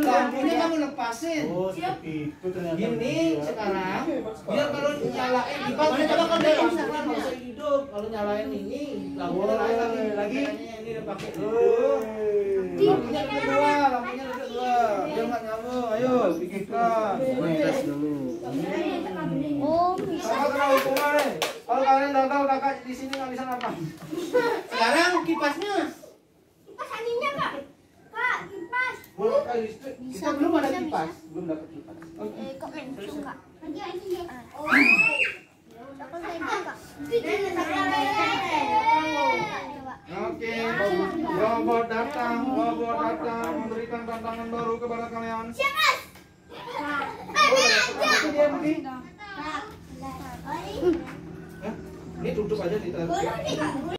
Lampunya kamu lepasin. Oh. Gini sekarang, biar kalau nyalain kipas, ini coba kan dari sekarang nggak usah hidup. Kalau nyalain ini, lain lagi. Ini udah pakai. Lampunya ada dua, lampunya ada dua. Biar nggak nyambung. Ayo, pikirkan. Tes dulu. Oh, bisa. Nih. Kalau kalian gagal, kakak di sini nggak bisa apa. Sekarang kipasnya. Kipas anginnya, Kak. Kak, kipas. Belum kali listrik. Bisa, Kita belum ada kipas, belum dapat kipas. Eh, kok langsung, Kak? Lagi anginnya. Oh. Saya Kak. Coba. Oke, robot datang, robot datang memberikan tantangan baru kepada kalian. Siapa? nih. Ini tutup aja di dalam.